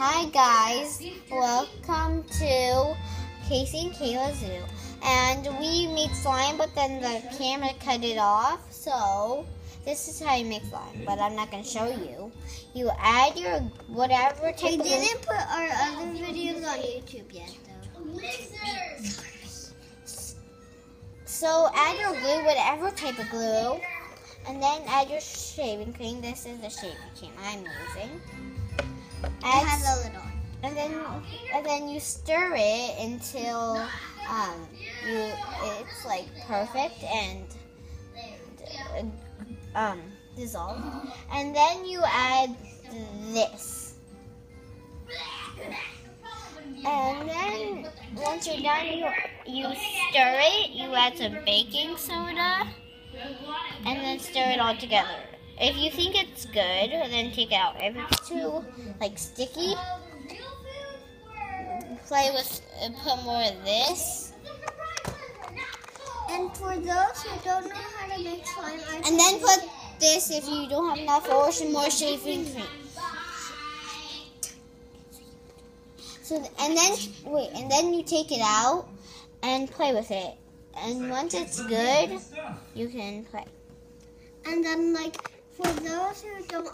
Hi guys, welcome to Kacie and Kayla Xu. And we made slime, but then the camera cut it off. So this is how you make slime, but I'm not gonna show you. You add your whatever We type of didn't put our other videos on YouTube yet, though. So add your glue, whatever type of glue, and then add your shaving cream. This is the shaving cream I'm using. It Add has a little. and then and then you stir it until um you it's like perfect and uh, um dissolved and then you add this and then once you're done you you stir it you add some baking soda and then stir it all together. If you think it's good then take it out. If it's too like sticky play with uh, put more of this. And for those who don't know how to make slime, I and then put this if you don't have enough or some more shaving cream so and then wait and then you take it out and play with it and once it's good you can play And then, like, for those who don't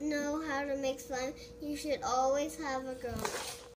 know how to make slime, you should always have a girl.